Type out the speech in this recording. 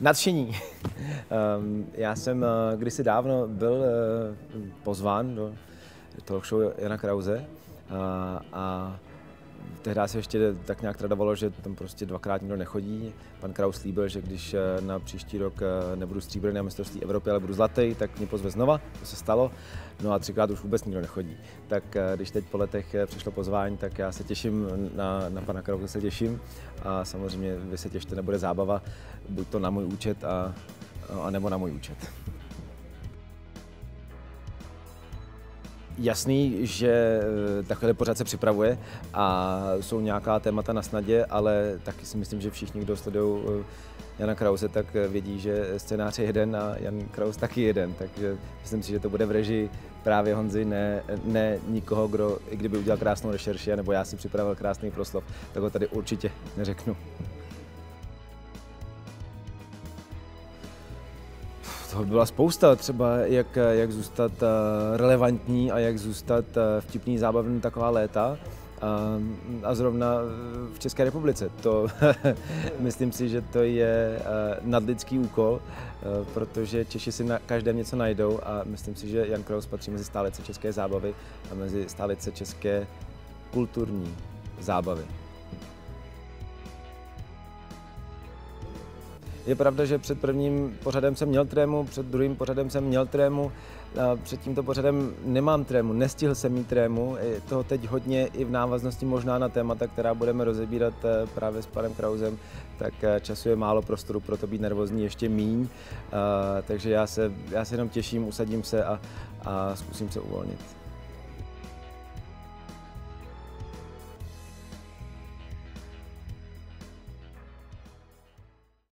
Nadšení. Ehm, já jsem eh, kdysi dávno byl eh, pozván do talk show Jana Krause a, a tehdy se ještě tak nějak tradovalo, že tam prostě dvakrát nikdo nechodí. Pan Kraus slíbil, že když eh, na příští rok nebudu stříbrný na mistrovství Evropy, ale budu zlatý, tak mě pozve znova. To se stalo. No a třikrát už vůbec nikdo nechodí. Tak když teď po letech přišlo pozvání, tak já se těším na, na pana Krause, se těším. A samozřejmě vy se těšte, nebude zábava, buď to na můj účet a a nebo na můj účet. Jasný, že eh, takhle pořád se připravuje a jsou nějaká témata na snadě, ale taky si myslím, že všichni, kdo sledují eh, Jana Krause, tak eh, vědí, že scénář je jeden a Jan Kraus taky jeden, takže myslím si, že to bude v režii právě Honzy, ne, ne nikoho, kdo, i kdyby udělal krásnou rešerši, nebo já si připravil krásný proslov, tak ho tady určitě neřeknu. Toho byla spousta, třeba jak, jak zůstat eh, relevantní a jak zůstat eh, vtipný, zábavný taková léta. A, a zrovna v České republice. To myslím si, že to je eh, nadlidský úkol, protože Češi si na každém něco najdou a myslím si, že Jan Kraus patří mezi stálice české zábavy a mezi stálice české kulturní zábavy. Je pravda, že před prvním pořadem jsem měl trému, před druhým pořadem jsem měl trému, před tímto pořadem nemám trému, nestihl jsem mít trému, je toho teď hodně i v návaznosti možná na témata, která budeme rozebírat eh, právě s panem Krausem, tak eh, času je málo prostoru pro to být nervózní ještě míň, a, takže já se, já se jenom těším, usadím se a, a zkusím se uvolnit.